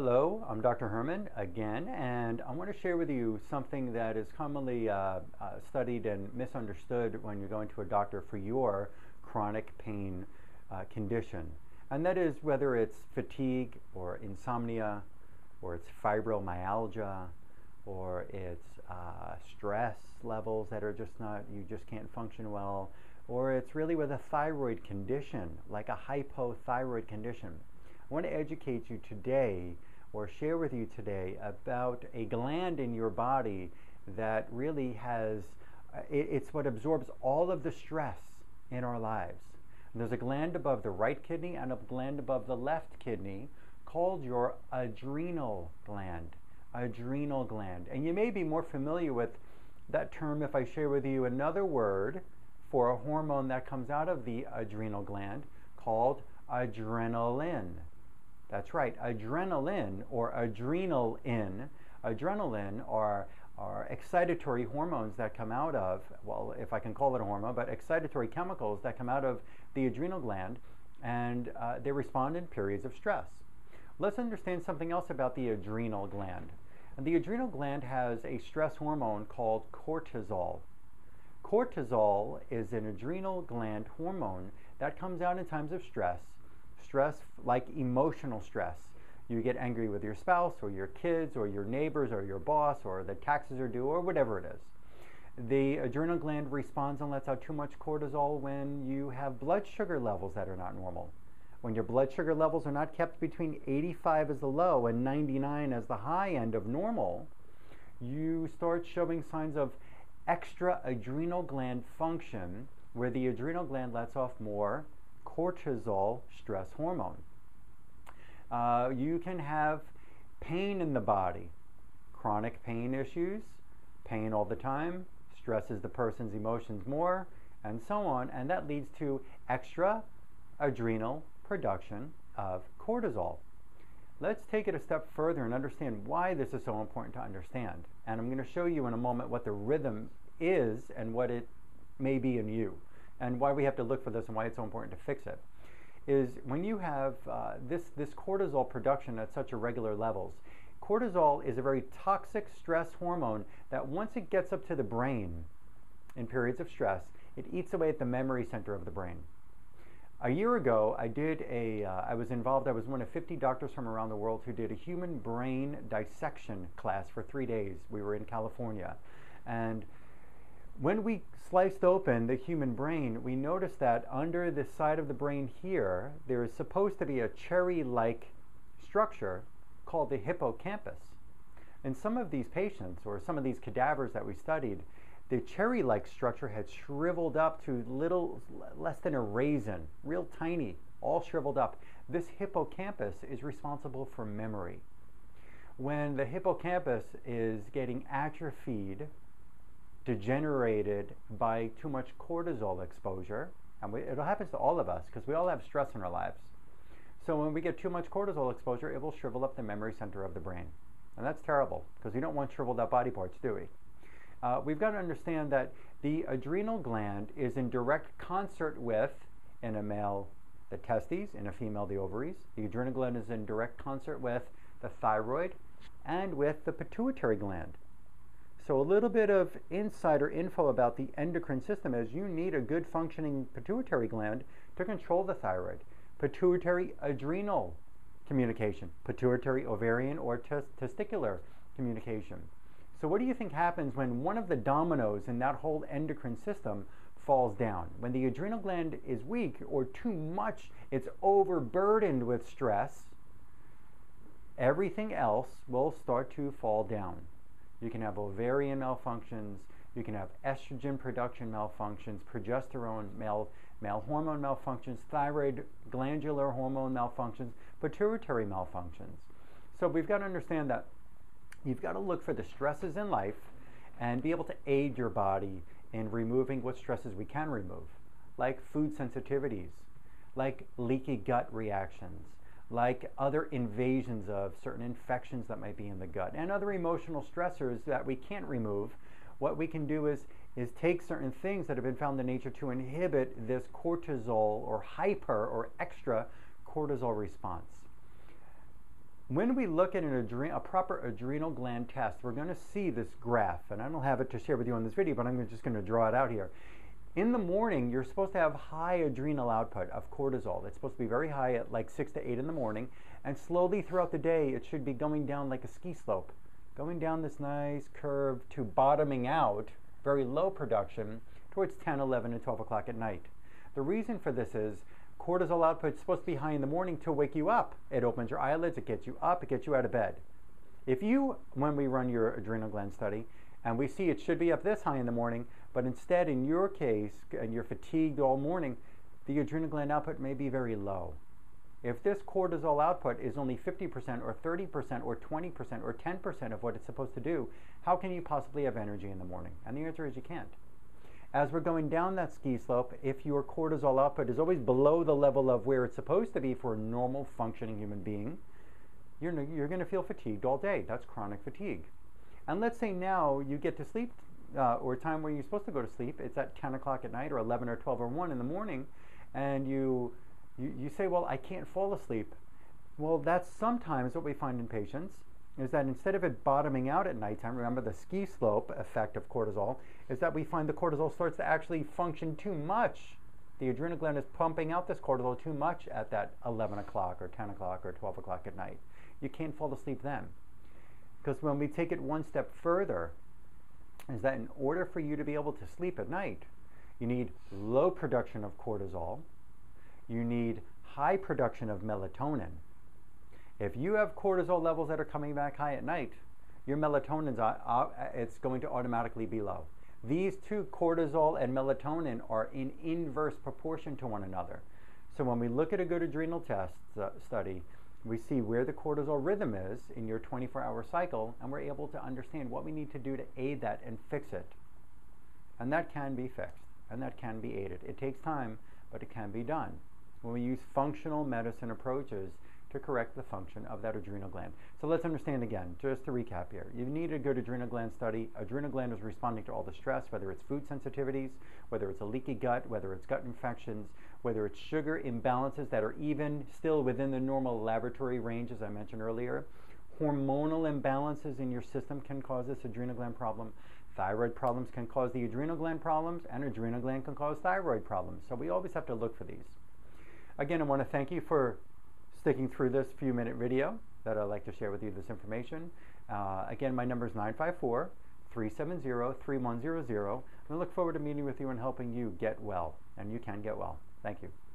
Hello, I'm Dr. Herman again, and I want to share with you something that is commonly uh, uh, studied and misunderstood when you're going to a doctor for your chronic pain uh, condition. And that is whether it's fatigue or insomnia, or it's fibromyalgia, or it's uh, stress levels that are just not, you just can't function well, or it's really with a thyroid condition, like a hypothyroid condition. I want to educate you today or share with you today about a gland in your body that really has, it, it's what absorbs all of the stress in our lives. And there's a gland above the right kidney and a gland above the left kidney called your adrenal gland. Adrenal gland. And you may be more familiar with that term if I share with you another word for a hormone that comes out of the adrenal gland called adrenaline. That's right, adrenaline or adrenal-in. Adrenaline are, are excitatory hormones that come out of, well, if I can call it a hormone, but excitatory chemicals that come out of the adrenal gland and uh, they respond in periods of stress. Let's understand something else about the adrenal gland. And the adrenal gland has a stress hormone called cortisol. Cortisol is an adrenal gland hormone that comes out in times of stress stress like emotional stress. You get angry with your spouse or your kids or your neighbors or your boss or the taxes are due or whatever it is. The adrenal gland responds and lets out too much cortisol when you have blood sugar levels that are not normal. When your blood sugar levels are not kept between 85 as the low and 99 as the high end of normal, you start showing signs of extra adrenal gland function where the adrenal gland lets off more cortisol stress hormone. Uh, you can have pain in the body, chronic pain issues, pain all the time, stresses the person's emotions more, and so on, and that leads to extra adrenal production of cortisol. Let's take it a step further and understand why this is so important to understand. And I'm going to show you in a moment what the rhythm is and what it may be in you and why we have to look for this and why it's so important to fix it is when you have uh, this, this cortisol production at such irregular levels, cortisol is a very toxic stress hormone that once it gets up to the brain in periods of stress, it eats away at the memory center of the brain. A year ago, I did a. Uh, I was involved, I was one of 50 doctors from around the world who did a human brain dissection class for three days. We were in California. And when we sliced open the human brain, we noticed that under the side of the brain here, there is supposed to be a cherry like structure called the hippocampus. In some of these patients, or some of these cadavers that we studied, the cherry like structure had shriveled up to little less than a raisin, real tiny, all shriveled up. This hippocampus is responsible for memory. When the hippocampus is getting atrophied degenerated by too much cortisol exposure. And we, it happens to all of us because we all have stress in our lives. So when we get too much cortisol exposure, it will shrivel up the memory center of the brain. And that's terrible because we don't want shriveled up body parts, do we? Uh, we've got to understand that the adrenal gland is in direct concert with, in a male, the testes, in a female, the ovaries. The adrenal gland is in direct concert with the thyroid and with the pituitary gland. So a little bit of insider info about the endocrine system is you need a good functioning pituitary gland to control the thyroid. Pituitary adrenal communication, pituitary ovarian or testicular communication. So what do you think happens when one of the dominoes in that whole endocrine system falls down? When the adrenal gland is weak or too much, it's overburdened with stress, everything else will start to fall down. You can have ovarian malfunctions. You can have estrogen production malfunctions, progesterone, mal, male hormone malfunctions, thyroid glandular hormone malfunctions, pituitary malfunctions. So we've got to understand that you've got to look for the stresses in life and be able to aid your body in removing what stresses we can remove, like food sensitivities, like leaky gut reactions, like other invasions of certain infections that might be in the gut and other emotional stressors that we can't remove, what we can do is, is take certain things that have been found in nature to inhibit this cortisol or hyper or extra cortisol response. when we look at an adre- a proper adrenal gland test, we're going to see this graph, and I don't have it to share with you on this video, but I'm just going to draw it out here. In the morning, you're supposed to have high adrenal output of cortisol. It's supposed to be very high at like 6 to 8 in the morning, and slowly throughout the day, it should be going down like a ski slope, going down this nice curve to bottoming out, very low production, towards 10, 11, and 12 o'clock at night. The reason for this is cortisol output is supposed to be high in the morning to wake you up. It opens your eyelids, it gets you up, it gets you out of bed. If you, when we run your adrenal gland study, and we see it should be up this high in the morning, but instead, in your case, and you're fatigued all morning, the adrenal gland output may be very low. If this cortisol output is only 50% or 30% or 20% or 10% of what it's supposed to do, how can you possibly have energy in the morning? And the answer is you can't. As we're going down that ski slope, if your cortisol output is always below the level of where it's supposed to be for a normal functioning human being, you're, you're going to feel fatigued all day. That's chronic fatigue. And let's say now you get to sleep uh, or time where you're supposed to go to sleep, it's at 10 o'clock at night or 11 or 12 or 1 in the morning, and you, you, you say, Well, I can't fall asleep. Well, that's sometimes what we find in patients is that instead of it bottoming out at nighttime, remember the ski slope effect of cortisol, is that we find the cortisol starts to actually function too much. The adrenal gland is pumping out this cortisol too much at that 11 o'clock or 10 o'clock or 12 o'clock at night. You can't fall asleep then. Because when we take it one step further, is that in order for you to be able to sleep at night, you need low production of cortisol, you need high production of melatonin, if you have cortisol levels that are coming back high at night, your melatonin's uh, uh, it's going to automatically be low. These two, cortisol and melatonin, are in inverse proportion to one another. So when we look at a good adrenal test uh, study, we see where the cortisol rhythm is in your 24-hour cycle, and we're able to understand what we need to do to aid that and fix it. And that can be fixed, and that can be aided. It takes time, but it can be done. When we use functional medicine approaches, to correct the function of that adrenal gland. So let's understand again, just to recap here. You need a good adrenal gland study. Adrenal gland is responding to all the stress, whether it's food sensitivities, whether it's a leaky gut, whether it's gut infections, whether it's sugar imbalances that are even still within the normal laboratory range, as I mentioned earlier. Hormonal imbalances in your system can cause this adrenal gland problem. Thyroid problems can cause the adrenal gland problems, and adrenal gland can cause thyroid problems. So we always have to look for these. Again, I want to thank you for sticking through this few minute video that I'd like to share with you this information. Uh, again, my number is 954 370 3100. I look forward to meeting with you and helping you get well, and you can get well. Thank you.